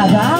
casar?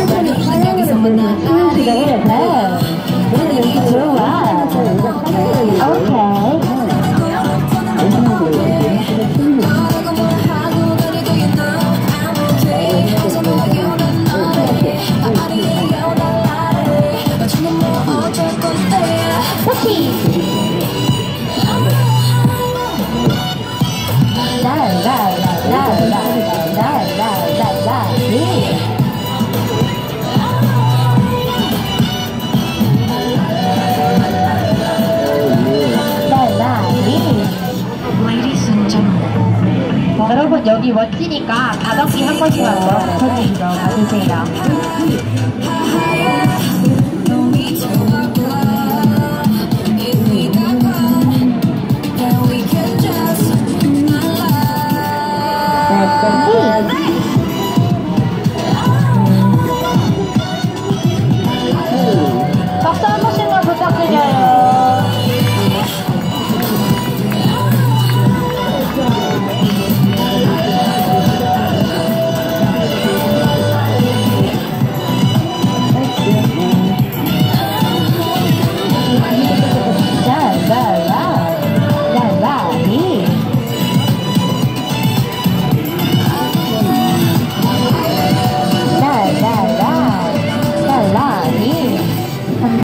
여러분 여기 멋지니까 다덕기 한 번씩만 네. 더 쳐주시죠. 받으세요. 人类